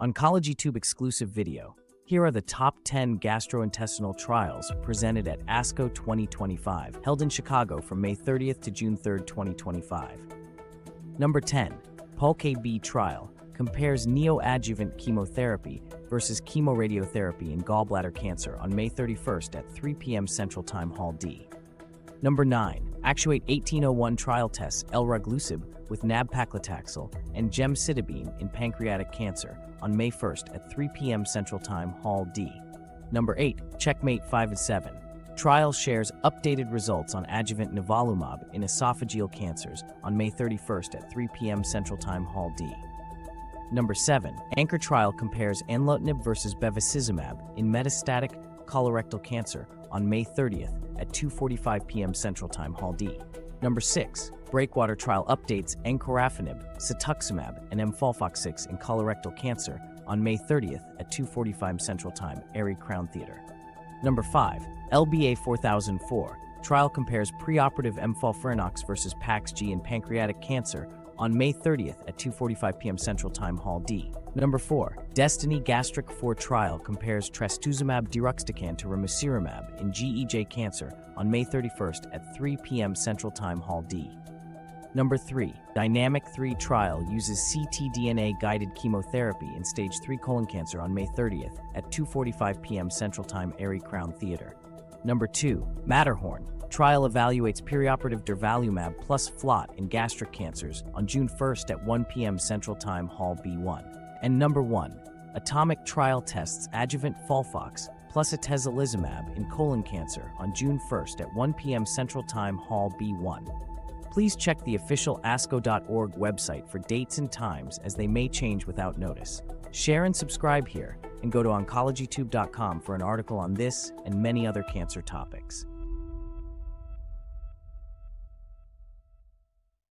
Oncology Tube exclusive video. Here are the top 10 gastrointestinal trials presented at ASCO 2025, held in Chicago from May 30th to June 3rd, 2025. Number 10, POLK-B trial compares neoadjuvant chemotherapy versus chemoradiotherapy in gallbladder cancer on May 31st at 3 p.m. Central Time Hall D. Number 9. Actuate 1801 trial tests elraglusib with nab-paclitaxel and gemcitabine in pancreatic cancer on May 1st at 3 p.m. Central Time Hall D. Number 8. Checkmate 5 and 7. Trial shares updated results on adjuvant nivolumab in esophageal cancers on May 31st at 3 p.m. Central Time Hall D. Number 7. Anchor trial compares anlotinib versus bevacizumab in metastatic colorectal cancer on May 30th at 2:45 p.m. Central Time Hall D. Number 6. Breakwater trial updates encorafenib, cetuximab, and mFOLFOX6 in colorectal cancer on May 30th at 2:45 Central Time, Arie Crown Theater. Number 5. LBA 4004. Trial compares preoperative mFOLFIRINOX versus PAX-G in pancreatic cancer on May 30th at 2:45 p.m. Central Time Hall D. Number 4. Destiny Gastric 4 trial compares trastuzumab deruxtecan to ramucirumab in GEJ cancer on May 31st at 3 p.m. Central Time Hall D. Number 3. Dynamic 3 trial uses ctDNA guided chemotherapy in stage 3 colon cancer on May 30th at 2:45 p.m. Central Time Arie Crown Theater. Number 2. Matterhorn trial evaluates perioperative durvalumab plus FLOT in gastric cancers on June 1st at 1 p.m. Central Time Hall B1. And number 1. Atomic trial tests adjuvant FOLFOX plus atezolizumab in colon cancer on June 1st at 1 p.m. Central Time Hall B1. Please check the official ASCO.org website for dates and times as they may change without notice. Share and subscribe here, and go to oncologytube.com for an article on this and many other cancer topics.